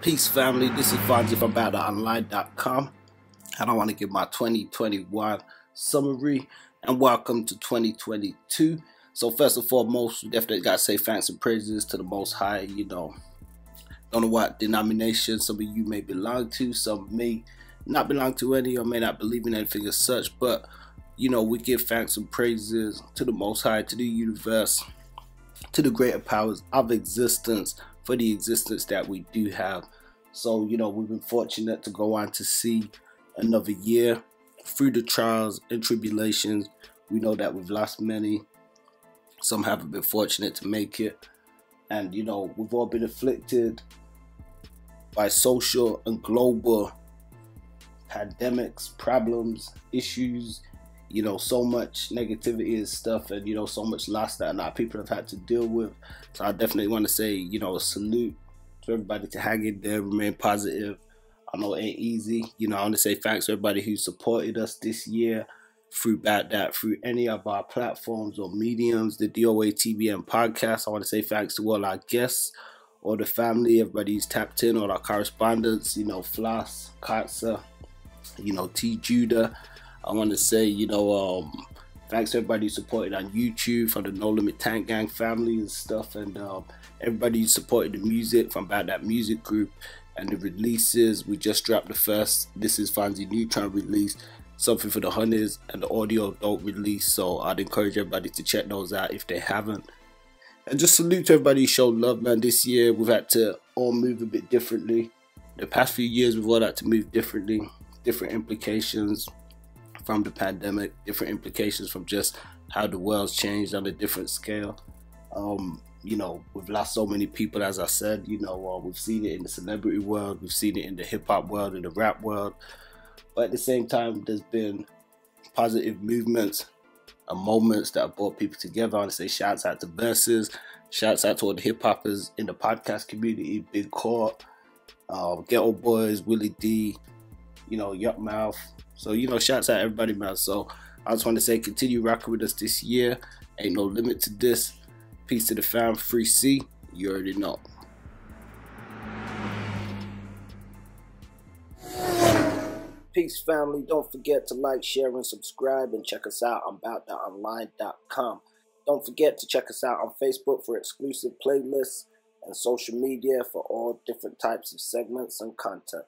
Peace, family. This is Fonzi from BoutDatOnline.com, and I want to give my 2021 summary and welcome to 2022. So, first and foremost, we definitely got to say thanks and praises to the Most High. You know, don't know what denomination some of you may belong to, some may not belong to any, or may not believe in anything as such, but you know, we give thanks and praises to the Most High, to the universe, to the greater powers of existence for the existence that we do have. So, you know, we've been fortunate to go on to see another year through the trials and tribulations. We know that we've lost many, some haven't been fortunate to make it. And, you know, we've all been afflicted by social and global pandemics, problems, issues, you know, so much negativity and stuff, and you know, so much loss that a lot of people have had to deal with. So I definitely want to say, you know, a salute to everybody to hang in there, remain positive. I know it ain't easy. You know, I want to say thanks to everybody who supported us this year through that, that through any of our platforms or mediums, the DOATBM podcast. I want to say thanks to all our guests, all the family, everybody who's tapped in, all our correspondents, you know, Floss, Katsa, you know, T Judah. I want to say, you know, um, thanks everybody who supported on YouTube from the No Limit Tank Gang family and stuff, and um, everybody who supported the music from Bout Dat music group and the releases. We just dropped the first This is Fonzi Neutron release, something for the honeys, and the audio don't release. So I'd encourage everybody to check those out if they haven't. And just salute to everybody who showed love, man. This year we've had to all move a bit differently. The past few years we've all had to move differently, different implications from the pandemic, different implications from just how the world's changed on a different scale. Um, you know, we've lost so many people, as I said. You know, uh, we've seen it in the celebrity world, we've seen it in the hip hop world, in the rap world. But at the same time, there's been positive movements and moments that have brought people together. I want to say shouts out to Verzuz, shouts out to all the hip hoppers in the podcast community, Big Court, uh, Geto Boys, Willie D, you know, Yukmouth. So, you know, shouts out everybody, man. So, I just want to say continue rocking with us this year. Ain't no limit to this. Peace to the fam, free C. You already know. Peace, family. Don't forget to like, share, and subscribe, and check us out on BoutDatOnline.com. Don't forget to check us out on Facebook for exclusive playlists and social media for all different types of segments and content.